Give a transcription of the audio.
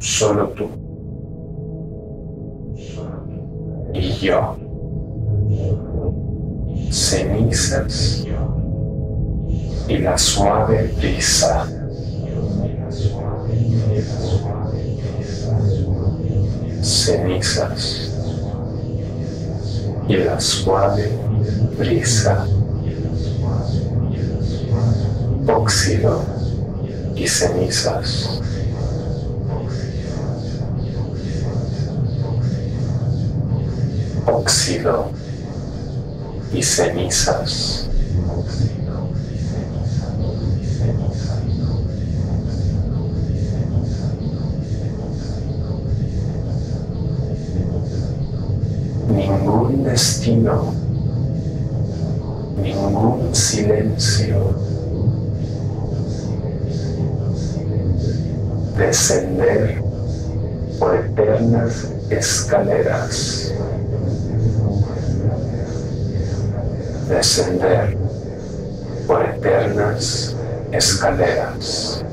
Solo tú. Y yo. Cenizas y la suave brisa. Cenizas y la suave brisa. Óxido y cenizas. Óxido y cenizas. Ningún destino, ningún silencio. Descender por eternas escaleras. Descender por eternas escaleras.